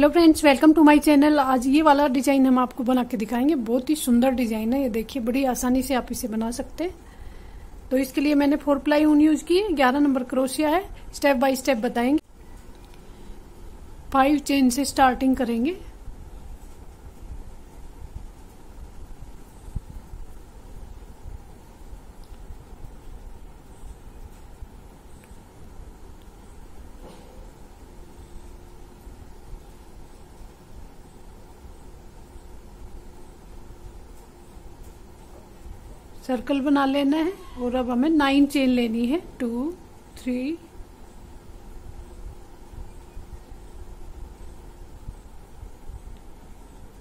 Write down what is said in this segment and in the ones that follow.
Hello friends welcome to my channel आज ये वाला डिज़ाइन हम आपको बना के दिखाएँगे। बहुत ही सुंदर डिज़ाइन है। ये देखिए, बड़ी आसानी से आप इसे बना सकते हैं। तो इसके लिए मैंने फोर प्लाई ऊन यूज़ की ग्यारह नंबर क्रोशिया है। स्टेप बाय स्टेप बताएँगे। फाइव चेन से स्टार्टिंग करेंगे। सर्कल बना लेना है और अब हमें नाइन चेन लेनी है। Two, three,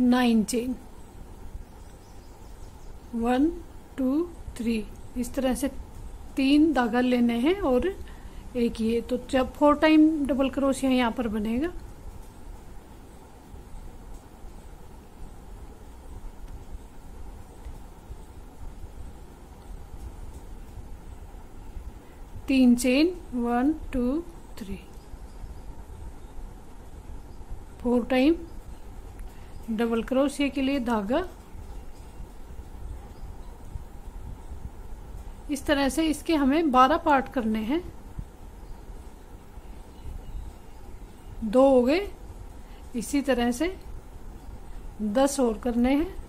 nine chain. One, two, three. इस तरह से तीन धागा लेने हैं और एक ये। तो जब फोर टाइम डबल क्रोशिया यहाँ पर बनेगा तीन chain one two three four time double crochet के लिए धागा. इस तरह से इसके हमें बारह पार्ट करने हैं. दो हो गए. इसी तरह से दस और करने हैं.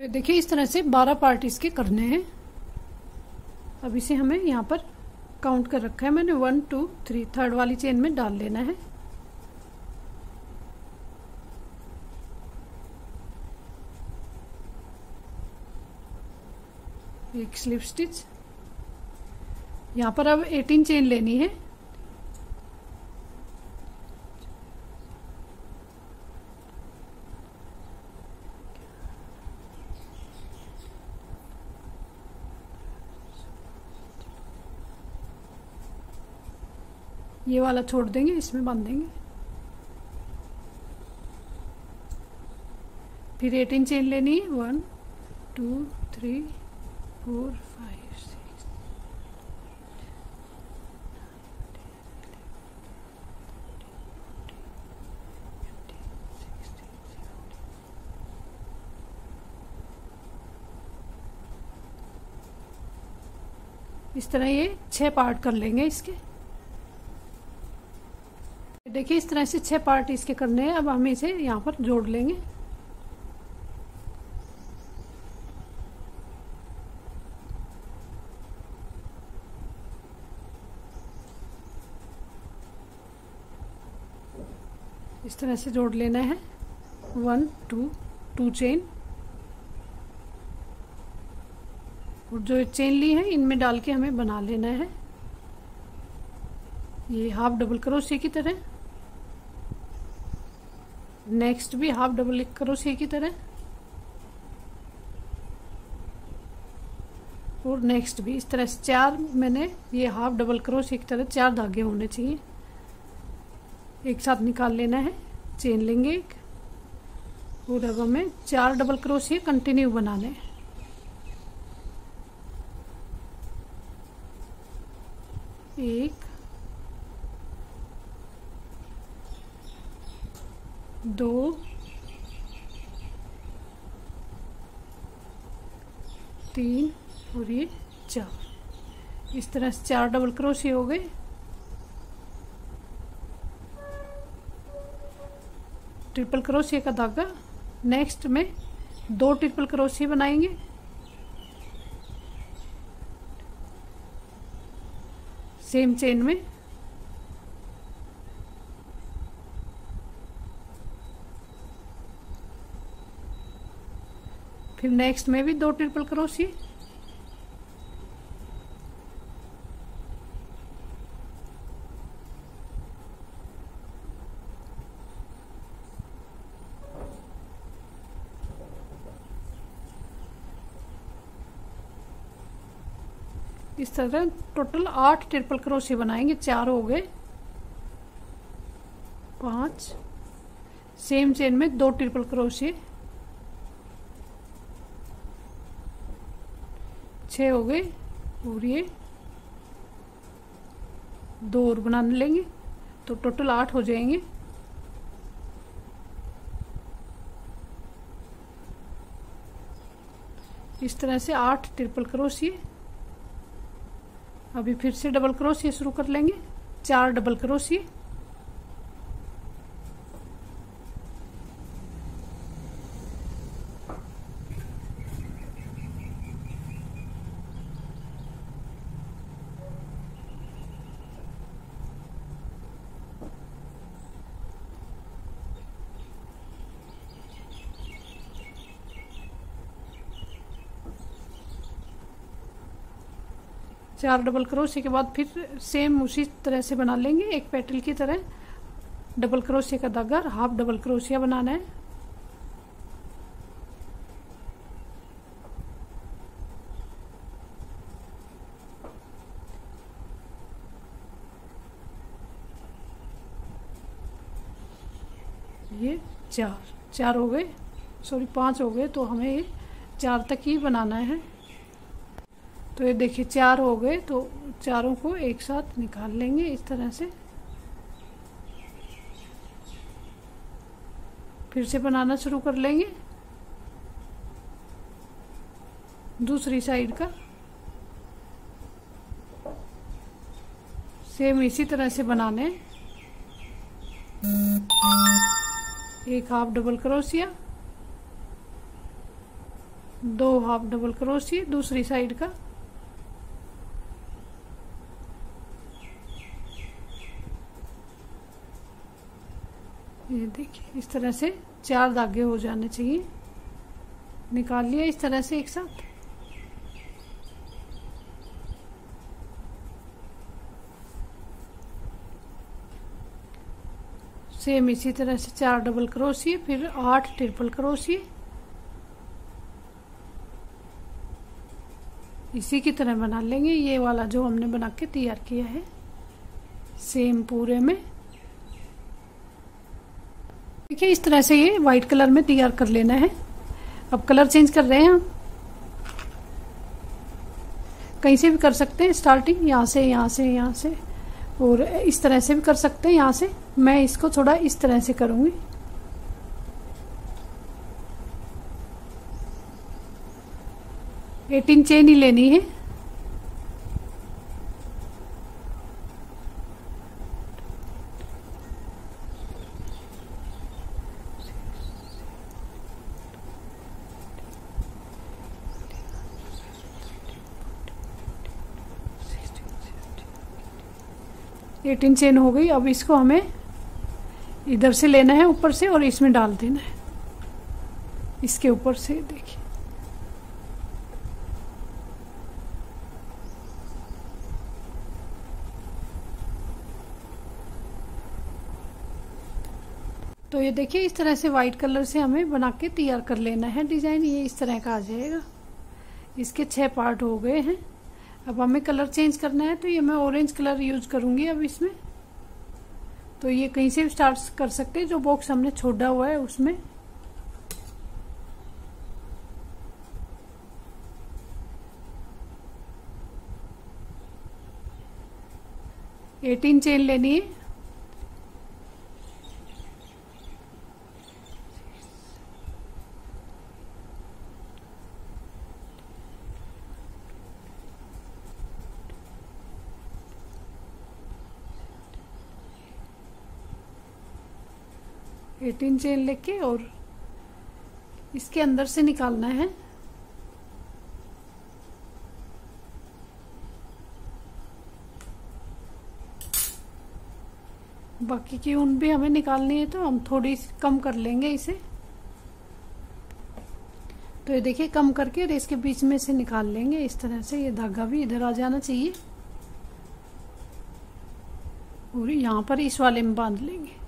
देखिए, इस तरह से 12 पार्ट इसके करने हैं। अब इसे हमें यहाँ पर काउंट कर रखा है। मैंने वन टू थ्री थर्ड वाली चेन में डाल लेना है। एक स्लिप स्टिच यहाँ पर अब 18 चेन लेनी है। ये वाला छोड़ देंगे इसमें बाँध देंगे फिर एटीन चेन लेनी है one two three four five six इस तरह ये छह पार्ट कर लेंगे इसके देखिए, इस तरह से छह पार्ट इसके करने हैं। अब हम इसे यहाँ पर जोड़ लेंगे। इस तरह से जोड़ लेना है। वन टू टू चेन और जो चेन ली है, इनमें डाल के हमें बना लेना है। ये हाफ़ डबल क्रोशिया की तरह। नेक्स्ट भी हाफ़ डबल क्रोशिया की तरह। और नेक्स्ट भी इस तरह से चार मैंने ये हाफ़ डबल क्रोशिया एक तरह चार धागे होने चाहिए। एक साथ निकाल लेना है चेन लेंगे एक। और अब हमें चार डबल क्रोशिया कंटिन्यू बनाने एक दो। तीन और ये चार। इस तरह से चार डबल क्रोशिया हो गए। ट्रिपल क्रोशिया का धागा। नेक्स्ट में दो ट्रिपल क्रोशिया बनाएँगे। सेम चेन में। फिर नेक्स्ट में भी दो ट्रिपल क्रोशिया इस तरह टोटल आठ ट्रिपल क्रोशिया बनाएँगे, चार हो गए। पाँच। सेम चेन में दो ट्रिपल क्रोशिया छ हो गए और ये दो और बना लेंगे तो टोटल आठ हो जाएँगे। इस तरह से आठ ट्रिपल क्रोशिए अभी फिर से डबल क्रोशिए शुरू कर लेंगे, चार डबल क्रोशिए चार डबल क्रोशे के बाद फिर सेम उसी तरह से बना लेंगे, एक पेटल की तरह। डबल क्रोशे का धागा हाफ़ डबल क्रोशिया बनाना है। ये चार चार हो गए। सॉरी पाँच हो गए तो हमें ये चार तक ही बनाना है। तो ये देखिए, चार हो गए तो चारों को एक साथ निकाल लेंगे इस तरह से। फिर से बनाना शुरू कर लेंगे। दूसरी साइड का। सेम इसी तरह से बनाने। एक हाफ़ डबल क्रोशिया। दो हाफ़ डबल क्रोशिया, दूसरी साइड का। ये देखिए इस तरह से चार धागे हो जाने चाहिए। निकाल लिया इस तरह से एक साथ। सेम इसी तरह से चार डबल क्रोशिए, फिर आठ ट्रिपल क्रोशिए। इसी की तरह बना लेंगे। ये वाला जो हमने बना के तैयार किया है, सेम पूरे में। देखिए, इस तरह से ये व्हाइट कलर में तैयार कर लेना है। अब कलर चेंज कर रहे हैं हम। कहीं से भी कर सकते हैं स्टार्टिंग यहाँ से यहाँ से यहाँ से। और इस तरह से भी कर सकते हैं, यहाँ से। मैं इसको थोड़ा इस तरह से करूँगी। एटीन चेन ही लेनी है। एटीन चेन हो गई, अब इसको हमें इधर से लेना है ऊपर से और इसमें डाल देना है। इसके ऊपर से देखिए। तो ये देखिए, इस तरह से व्हाइट कलर से हमें बना के तैयार कर लेना है। डिज़ाइन ये इस तरह का आ जाएगा। इसके छह पार्ट हो गए हैं। अब हमें कलर चेंज करना है तो ये मैं ऑरेंज कलर यूज़ करूँगी अब इसमें। तो ये कहीं से भी स्टार्ट कर सकते हैं, जो बॉक्स हमने छोड़ा हुआ है उसमें। एटीन चेन लेनी है। एटीन चेन लेके और इसके अंदर से निकालना है। बाकी की ऊन भी हमें निकालनी है तो हम थोड़ी कम कर लेंगे इसे। तो ये देखिए, कम करके और इसके बीच में से निकाल लेंगे। इस तरह से ये धागा भी इधर आ जाना चाहिए। और यहाँ पर इस वाले में बाँध लेंगे।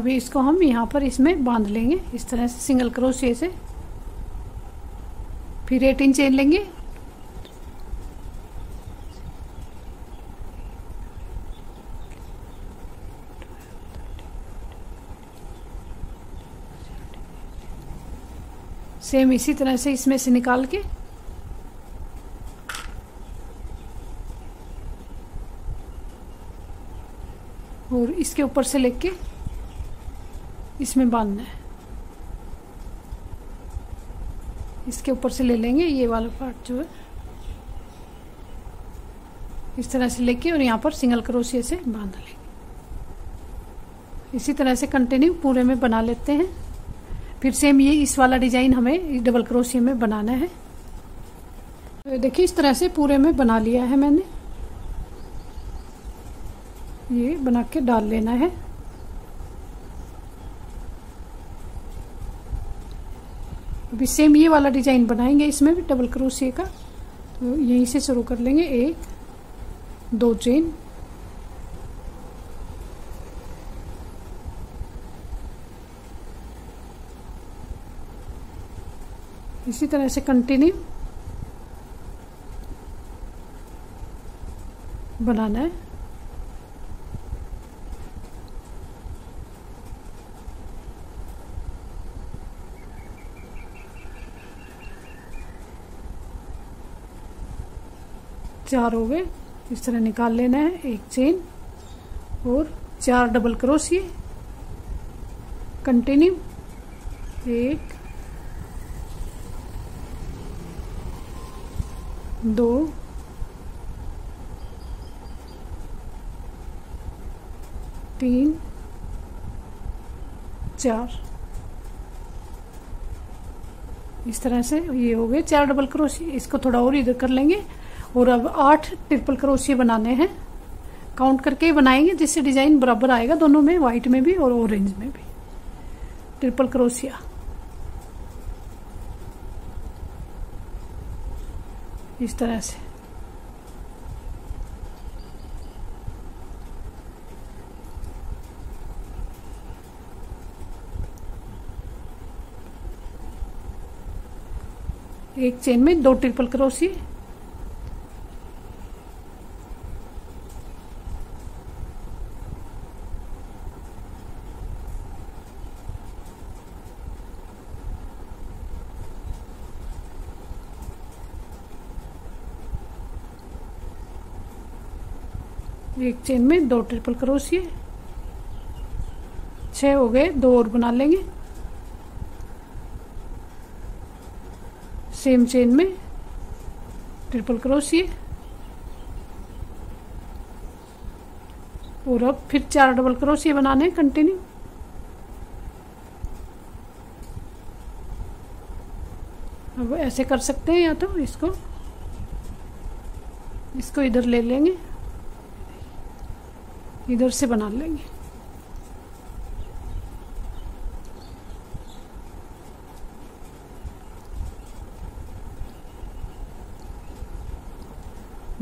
अभी इसको हम यहाँ पर इसमें बाँध लेंगे। इस तरह से सिंगल क्रोशिया से। फिर एटीन चेन लेंगे। सेम इसी तरह से इसमें से निकाल के। और इसके ऊपर से लेके इसमें बांधना है। इसके ऊपर से ले लेंगे, ये वाला पार्ट जो है। इस तरह से लेके और यहाँ पर सिंगल क्रोशिया से बाँध लेंगे। इसी तरह से कंटिन्यू पूरे में बना लेते हैं। फिर सेम ये इस वाला डिज़ाइन हमें डबल क्रोशिया में बनाना है। तो देखिए, इस तरह से पूरे में बना लिया है मैंने। ये बना के डाल लेना है। अभी सेम ये वाला डिज़ाइन बनाएँगे, इसमें भी डबल क्रोशिया का। तो यहीं से शुरू कर लेंगे। एक, दो चेन इसी तरह से कंटिन्यू बनाना है। चार हो गए। इस तरह निकाल लेना है एक चेन और चार डबल क्रोशिए। कंटिन्यू एक, दो, तीन, चार। इस तरह से ये हो गए। चार डबल क्रोशी इसको थोड़ा और इधर कर लेंगे। और अब आठ ट्रिपल क्रोशिया बनाने हैं। काउंट करके ही बनाएँगे, जिससे डिज़ाइन बराबर आएगा दोनों में व्हाइट में भी और ऑरेंज में भी। ट्रिपल क्रोशिया इस तरह से। एक चेन में दो ट्रिपल क्रोशिया एक चेन में दो ट्रिपल क्रोशिए छह हो गए, दो और बना लेंगे। सेम चेन में ट्रिपल क्रोशिए और अब फिर चार डबल क्रोशिए बनाने कंटिन्यू अब ऐसे कर सकते हैं या तो इसको इसको इधर ले लेंगे। इधर से बना लेंगे।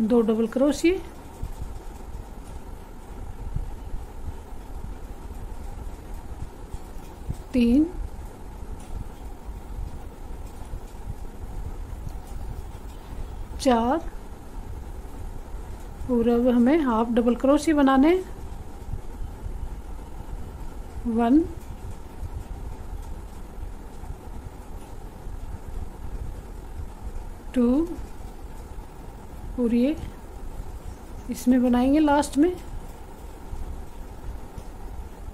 दो डबल क्रोशिए तीन। चार। अब हमें हाफ़ डबल क्रोशिया बनाने वन टू और ये इसमें बनाएँगे लास्ट में.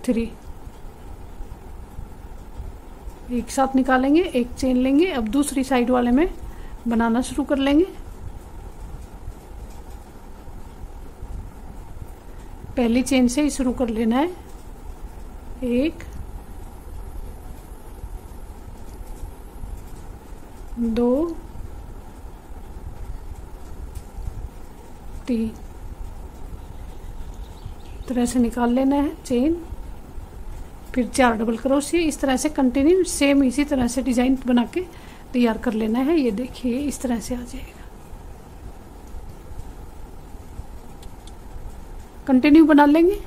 थ्री एक साथ निकालेंगे, एक चेन लेंगे, अब दूसरी साइड वाले में बनाना शुरू कर लेंगे. पहली चेन से ही शुरू कर लेना है. एक, दो, तीन। तरह से निकाल लेना है चेन फिर चार डबल क्रोशिया इस तरह से कंटिन्यू सेम इसी तरह से डिज़ाइन बना के तैयार कर लेना है। ये देखिए, इस तरह से आ जाएगा। कंटिन्यू बना लेंगे।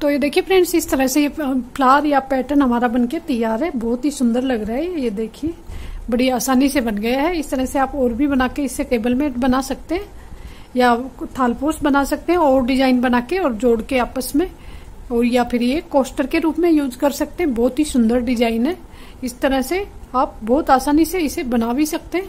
तो ये देखिए फ्रेंड्स, इस तरह से ये फ्लावर या पैटर्न हमारा बनके तैयार है। बहुत ही सुंदर लग रहा है ये देखिए। बड़ी आसानी से बन गया है। इस तरह से आप और भी बना के इससे टेबल मेट बना सकते हैं, या थालपोस बना सकते हैं, और डिज़ाइन बना के और जोड़ के आपस में, और या फिर ये कोस्टर के रूप में यूज़ कर सकते हैं। बहुत ही सुंदर डिज़ाइन है। इस तरह से आप बहुत आसानी से इसे बना भी सकते हैं।